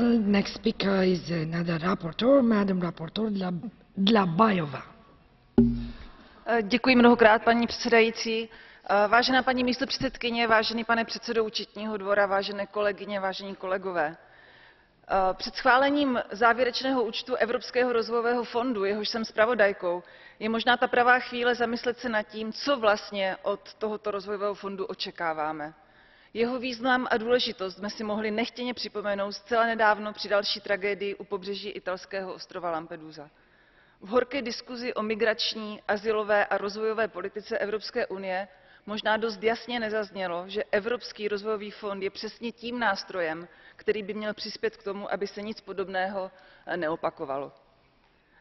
Next speaker is another rapporteur, Madam Rapporteur Dla- Dlabajova. Eh, Děkuji mnohokrát, paní předsedající. Eh, Vážená paní místopředsedkyně, vážený pane předsedo účetního dvora, vážené kolegyně, vážení kolegové. Před schválením závěrečného účtu Evropského rozvojového fondu, jehož jsem zpravodajkou, je možná ta pravá chvíle zamyslet se nad tím, co vlastně od tohoto rozvojového fondu očekáváme. Jeho význam a důležitost jsme si mohli nechtěně připomenout zcela nedávno při další tragédii u pobřeží italského ostrova Lampedusa. V horké diskuzi o migrační, azylové a rozvojové politice Evropské unie možná dost jasně nezaznělo, že Evropský rozvojový fond je přesně tím nástrojem, který by měl přispět k tomu, aby se nic podobného neopakovalo.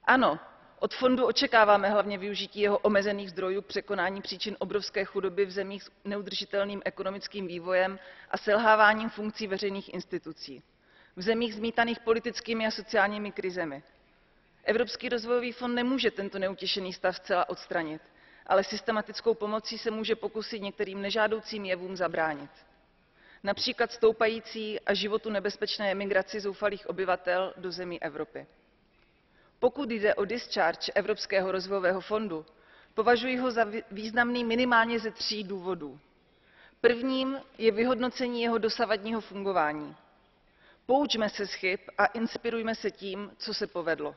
Ano, od fondu očekáváme hlavně využití jeho omezených zdrojů k překonání příčin obrovské chudoby v zemích s neudržitelným ekonomickým vývojem a selháváním funkcí veřejných institucí. V zemích zmítaných politickými a sociálními krizemi. Evropský rozvojový fond nemůže tento neutěšený stav zcela odstranit, ale systematickou pomocí se může pokusit některým nežádoucím jevům zabránit. Například stoupající a životu nebezpečné emigraci zoufalých obyvatel do zemí Evropy. Pokud jde o discharge Evropského rozvojového fondu, považuji ho za vý- významný minimálně ze tří důvodů. Prvním je vyhodnocení jeho dosavadního fungování. Poučme se z chyb a inspirujme se tím, co se povedlo.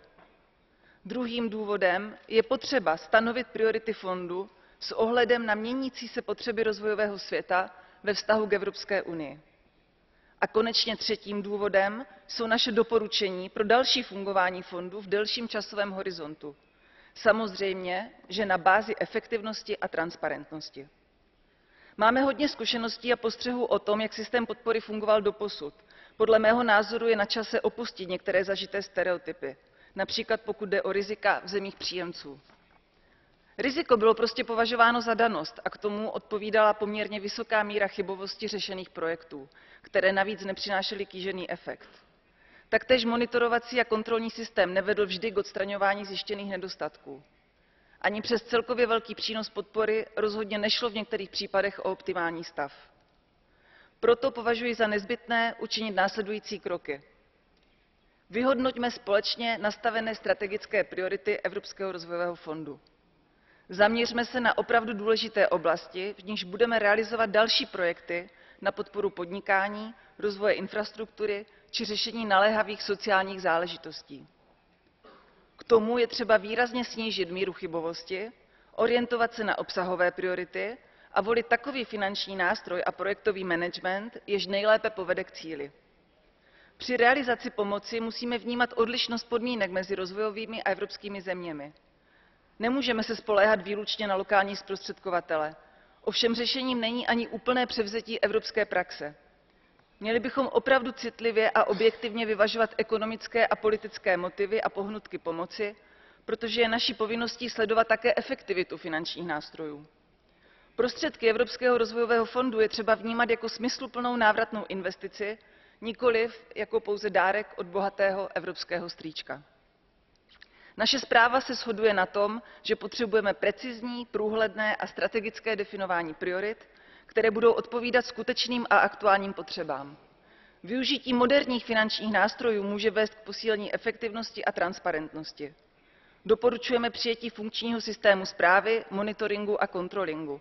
Druhým důvodem je potřeba stanovit priority fondu s ohledem na měnící se potřeby rozvojového světa ve vztahu k Evropské unii. A konečně třetím důvodem jsou naše doporučení pro další fungování fondu v delším časovém horizontu. Samozřejmě, že na bázi efektivnosti a transparentnosti. Máme hodně zkušeností a postřehů o tom, jak systém podpory fungoval doposud. Podle mého názoru je na čase opustit některé zažité stereotypy, například pokud jde o rizika v zemích příjemců. Riziko bylo prostě považováno za danost a k tomu odpovídala poměrně vysoká míra chybovosti řešených projektů, které navíc nepřinášely kýžený efekt. Taktéž monitorovací a kontrolní systém nevedl vždy k odstraňování zjištěných nedostatků. Ani přes celkově velký přínos podpory rozhodně nešlo v některých případech o optimální stav. Proto považuji za nezbytné učinit následující kroky. Vyhodnoťme společně nastavené strategické priority Evropského rozvojového fondu. Zaměřme se na opravdu důležité oblasti, v nichž budeme realizovat další projekty na podporu podnikání, rozvoje infrastruktury či řešení naléhavých sociálních záležitostí. K tomu je třeba výrazně snížit míru chybovosti, orientovat se na obsahové priority a volit takový finanční nástroj a projektový management, jež nejlépe povede k cíli. Při realizaci pomoci musíme vnímat odlišnost podmínek mezi rozvojovými a evropskými zeměmi. Nemůžeme se spoléhat výlučně na lokální zprostředkovatele. Ovšem řešením není ani úplné převzetí evropské praxe. Měli bychom opravdu citlivě a objektivně vyvažovat ekonomické a politické motivy a pohnutky pomoci, protože je naší povinností sledovat také efektivitu finančních nástrojů. Prostředky Evropského rozvojového fondu je třeba vnímat jako smysluplnou návratnou investici, nikoliv jako pouze dárek od bohatého evropského strýčka. Naše zpráva se shoduje na tom, že potřebujeme precizní, průhledné a strategické definování priorit, které budou odpovídat skutečným a aktuálním potřebám. Využití moderních finančních nástrojů může vést k posílení efektivnosti a transparentnosti. Doporučujeme přijetí funkčního systému zprávy, monitoringu a kontrolingu.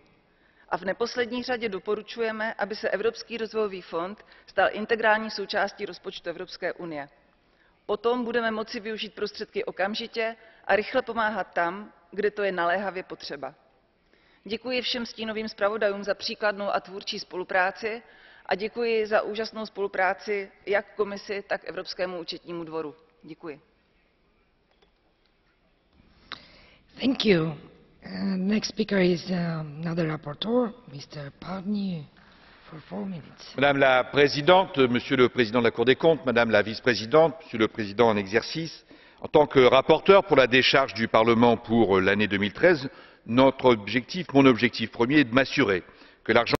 A v neposlední řadě doporučujeme, aby se Evropský rozvojový fond stal integrální součástí rozpočtu Evropské unie. Potom budeme moci využít prostředky okamžitě a rychle pomáhat tam, kde to je naléhavě potřeba. Děkuji všem stínovým zpravodajům za příkladnou a tvůrčí spolupráci a děkuji za úžasnou spolupráci jak komisi, tak Evropskému účetnímu dvoru. Děkuji. Thank you. Uh, next speaker is uh, another rapporteur, Mr. Minutes. Madame la Présidente, Monsieur le Président de la Cour des comptes, Madame la Vice-présidente, Monsieur le Président en exercice, en tant que rapporteur pour la décharge du Parlement pour l'année deux mille treize, notre objectif, mon objectif premier est de m'assurer que l'argent